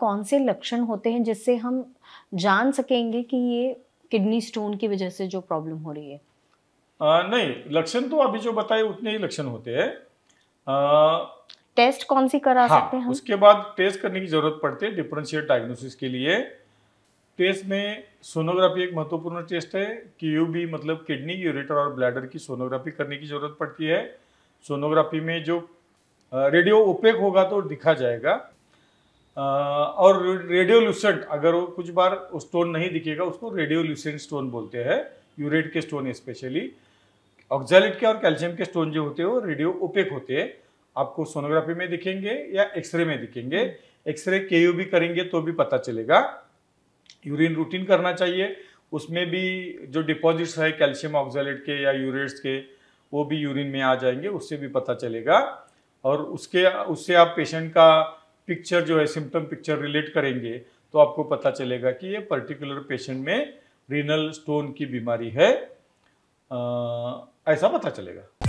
कौन से लक्षण होते हैं जिससे हम जान सकेंगे कि ये किडनी स्टोन की वजह से जो प्रॉब्लम हो रही है? आ, नहीं लक्षण तो अभी जो बताए उतने ही लक्षण होते हैं। टेस्ट कौन सी करा हाँ, सकते हैं उसके बाद टेस्ट करने की ज़रूरत पड़ती है डिफरेंशियल डायग्नोसिस के लिए। टेस्ट में सोनोग्राफी एक महत्वपूर्ण टेस्ट है क्यूबी मतलब किडनी यूरेटर और ब्लैडर की सोनोग्राफी करने की ज़रूरत पड़ती है। सोनोग्राफी में जो रेडियो ओपेक होगा तो दिखा जाएगा। और रेडियो लूसेंट अगर वो कुछ बार स्टोन नहीं दिखेगा, उसको रेडियो लूसेंट स्टोन बोलते हैं, यूरेट के स्टोन स्पेशली। ऑक्जेलिट के और कैल्शियम के स्टोन जो होते हैं, वो रेडियो ओपेक होते हैं। आपको सोनोग्राफी में दिखेंगे या एक्सरे में दिखेंगे। एक्सरे के यू भी करेंगे तो भी पता चलेगा। यूरिन रूटीन करना चाहिए। उसमें भी जो डिपॉजिट्स है, कैल्शियम ऑक्जेलेट के या यूरेट्स के, वो भी यूरिन में आ जाएँगे, उससे भी पता चलेगा। और उसके, उससे आप पेशेंट का पिक्चर जो है सिम्टम पिक्चर रिलेट करेंगे तो आपको पता चलेगा कि ये पर्टिकुलर पेशेंट में रीनल स्टोन की बीमारी है। आ, ऐसा पता चलेगा।